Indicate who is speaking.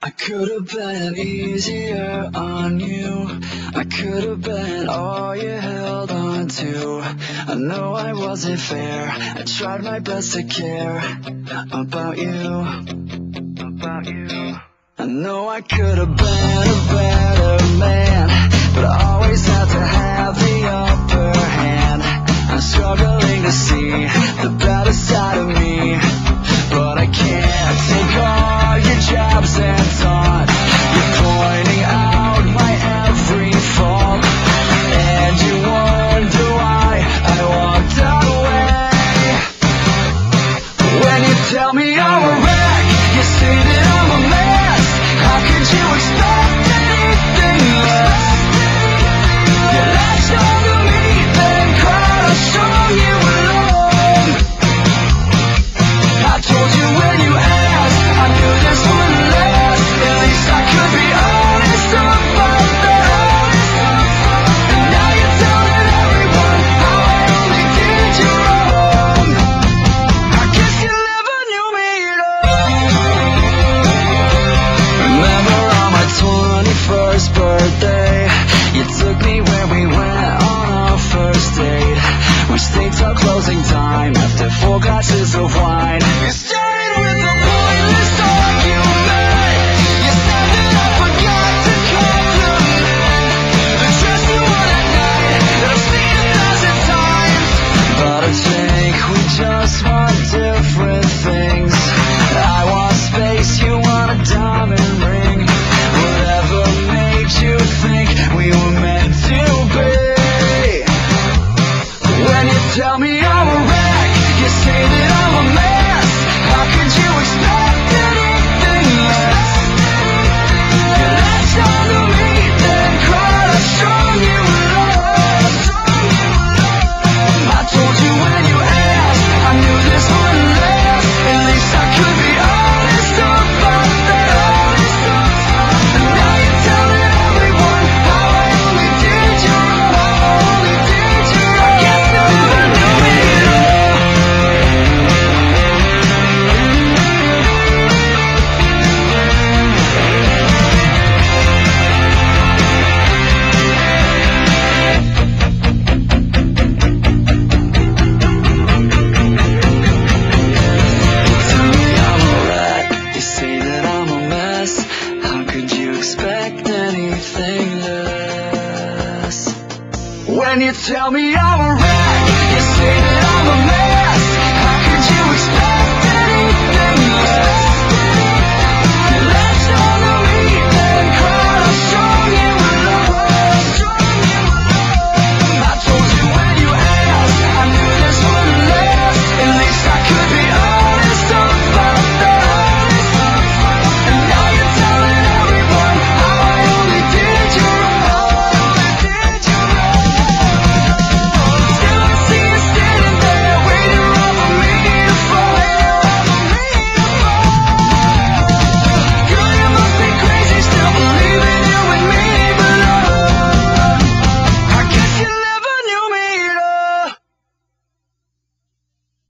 Speaker 1: I could have been easier on you. I could have been all you held on to. I know I wasn't fair. I tried my best to care about you. About you. I know I could have been a better man But all Tell me Which states are closing time after four glasses of wine. You started with Can you tell me I'm right.